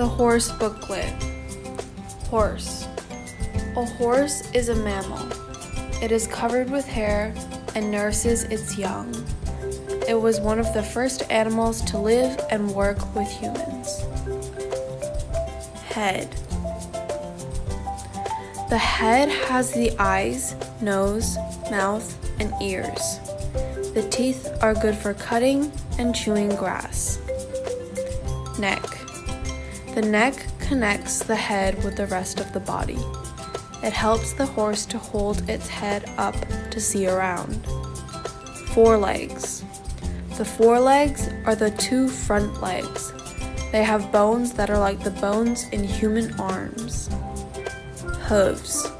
The horse booklet. Horse. A horse is a mammal. It is covered with hair and nurses its young. It was one of the first animals to live and work with humans. Head. The head has the eyes, nose, mouth, and ears. The teeth are good for cutting and chewing grass. Neck. The neck connects the head with the rest of the body. It helps the horse to hold its head up to see around. Forelegs. The forelegs are the two front legs. They have bones that are like the bones in human arms. Hooves.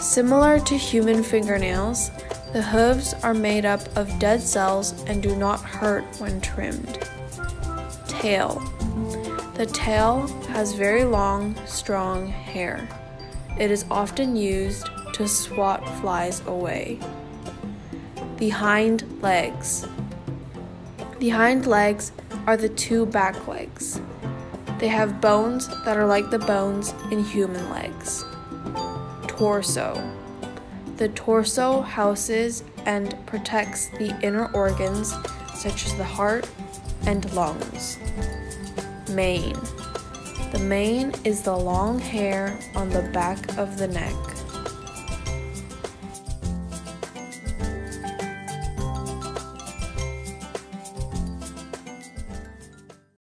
Similar to human fingernails, the hooves are made up of dead cells and do not hurt when trimmed. Tail. The tail has very long, strong hair. It is often used to swat flies away. The hind legs. The hind legs are the two back legs. They have bones that are like the bones in human legs. Torso. The torso houses and protects the inner organs such as the heart and lungs. Mane. The mane is the long hair on the back of the neck.